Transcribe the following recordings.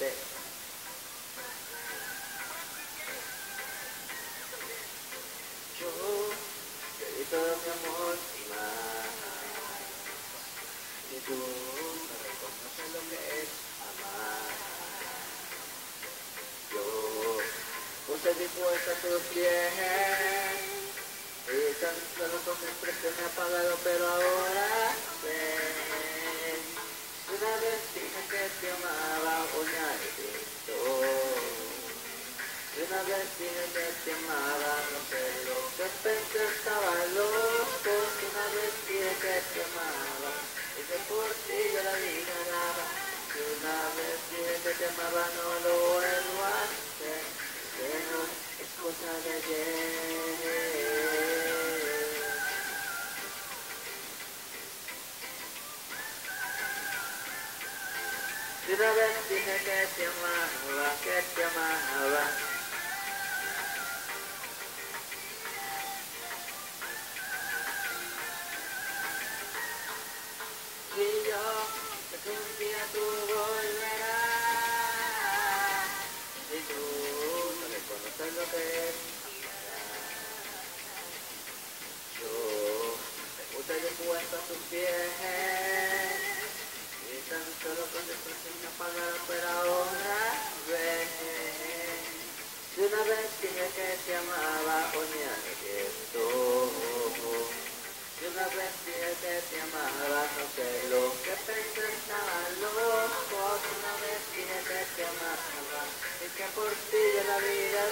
quererte. Yo te di todo mi amor y más. Y tú no reconoces lo que es amar. Yo puse mi fuerza a tus pies. Y tan solo con mi me ha pagado, pero ahora ven. Dije que te amaba, no sé lo que pensé, estaba loco. Y una vez dije que te amaba, y que por ti yo la vida daba. Y una vez dije que te amaba, no lo vuelvo a hacer. Que no es cosa de ayer. Una vez dije que te amaba, que te amaba. De puesto a tus pies. Y tan solo con desprecio me apagaron, pero ahora ven. Si una vez dije que te amaba, hoy me arrepiento. Si una vez dije que te amaba, no sé lo que pensé, estaba loco. Si una vez dije que te amaba, y que por ti yo la vida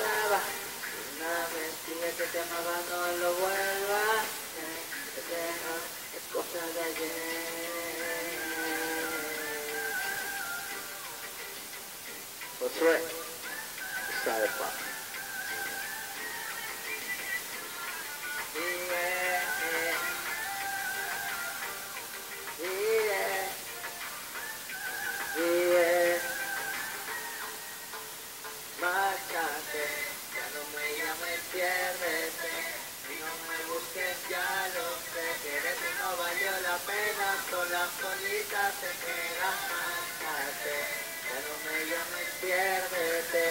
ya lo sé, quererte no valió la pena, sola solita te quedas, márchate, ya no me llames, piérdete,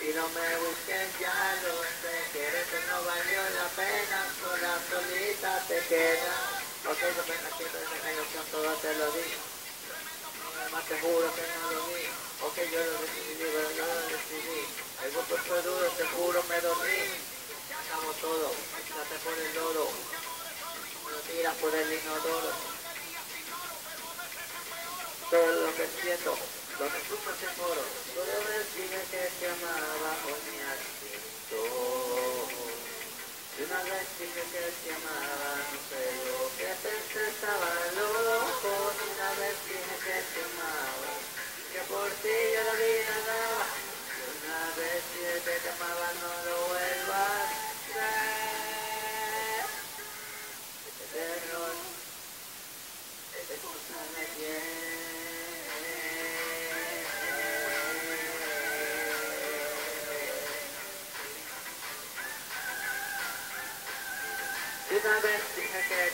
y no me busques, ya lo sé, quererte no valió la pena, sola solita te. Ok, yo vengo aquí, pero me cayó todo te lo digo. Además te juro que no lo vi. Ok, yo lo recibí, pero yo lo recibí. El golpe fue duro, te juro, me dormí. Acabo todo, échate por el lodo. Lo tiras por el inodoro. Todo lo que siento, que sufro te moro. Solo decirme que te amaba, arrepiento. Y una dije que te amaba, no sé lo que pensé, estaba loco. Y una dije que te amaba, que por ti yo la vida Y una vez dije que